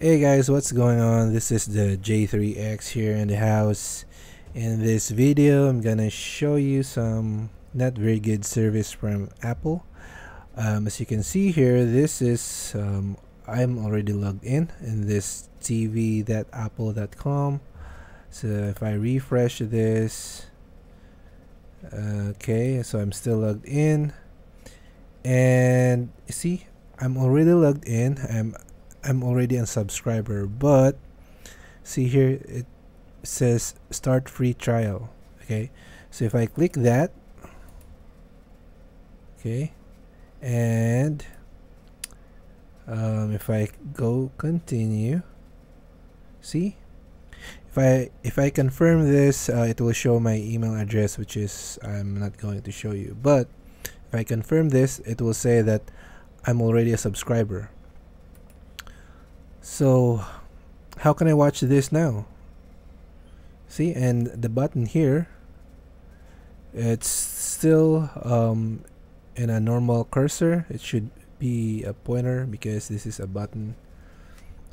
Hey guys, what's going on? This is the J3X here in the house. In this video, I'm gonna show you some not very good service from Apple. Um, as you can see here, this is um, I'm already logged in in this tv.apple.com. So if I refresh this, okay, so I'm still logged in, and see, I'm already logged in. I'm I'm already a subscriber but see here it says start free trial okay? So if I click that okay and um, if I go continue see? If I if I confirm this uh, it will show my email address which is I'm not going to show you but if I confirm this it will say that I'm already a subscriber so how can I watch this now? See and the button here it's still um, in a normal cursor. It should be a pointer because this is a button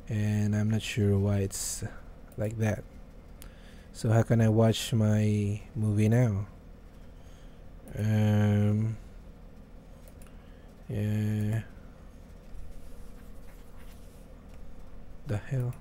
and I'm not sure why it's like that. So how can I watch my movie now? Um yeah the hell